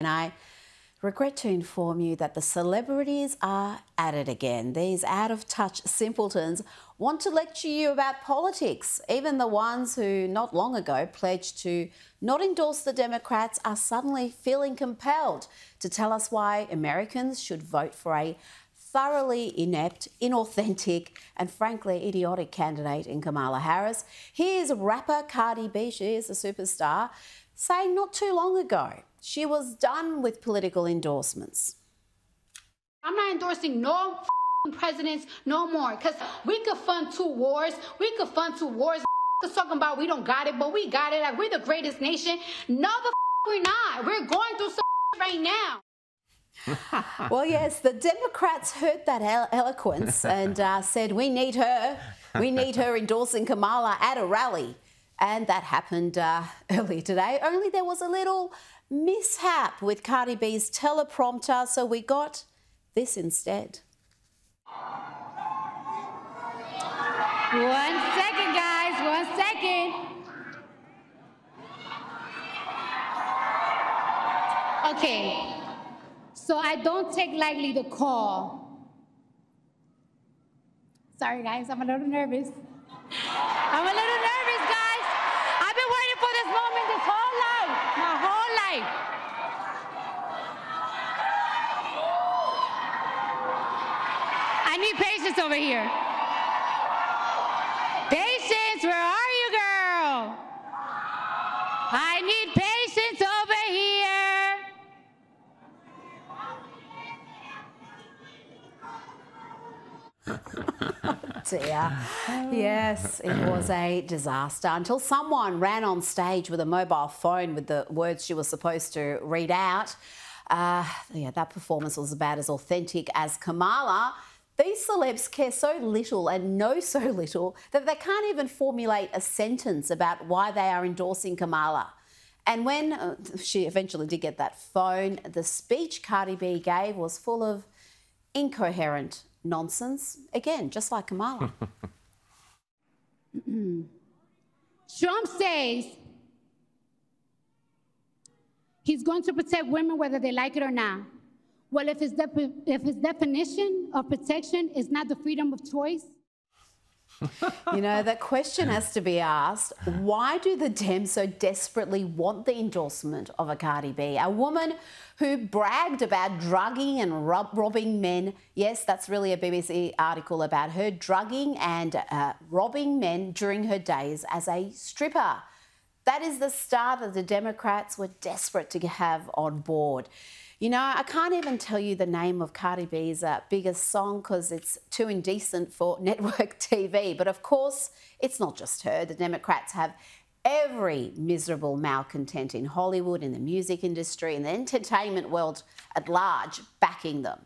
And I regret to inform you that the celebrities are at it again. These out of touch simpletons want to lecture you about politics. Even the ones who not long ago pledged to not endorse the Democrats are suddenly feeling compelled to tell us why Americans should vote for a thoroughly inept, inauthentic, and frankly idiotic candidate in Kamala Harris. Here's rapper Cardi B, she is a superstar, saying not too long ago she was done with political endorsements. I'm not endorsing no presidents no more because we could fund two wars. We could fund two wars. Is talking about we don't got it, but we got it. Like we're the greatest nation. No, the we're not. We're going through some right now. well, yes, the Democrats heard that eloquence and uh, said, We need her. We need her endorsing Kamala at a rally. And that happened uh, earlier today, only there was a little mishap with Cardi B's teleprompter, so we got this instead. One second, guys, one second. Okay, so I don't take lightly the call. Sorry, guys, I'm a little nervous. I'm a little nervous, guys. I've been waiting for this moment this whole life, my I need patience over here. Patience, where are you, girl? I need patience over dear. Yes, it was a disaster until someone ran on stage with a mobile phone with the words she was supposed to read out. Uh, yeah, that performance was about as authentic as Kamala. These celebs care so little and know so little that they can't even formulate a sentence about why they are endorsing Kamala. And when uh, she eventually did get that phone, the speech Cardi B gave was full of incoherent nonsense. Again, just like Kamala. Trump says he's going to protect women whether they like it or not. Well, if his, if his definition of protection is not the freedom of choice, you know, that question has to be asked why do the Dems so desperately want the endorsement of a Cardi B, a woman who bragged about drugging and rob robbing men? Yes, that's really a BBC article about her drugging and uh, robbing men during her days as a stripper. That is the star that the Democrats were desperate to have on board. You know, I can't even tell you the name of Cardi B's uh, biggest song because it's too indecent for network TV. But of course, it's not just her. The Democrats have every miserable malcontent in Hollywood, in the music industry, in the entertainment world at large backing them.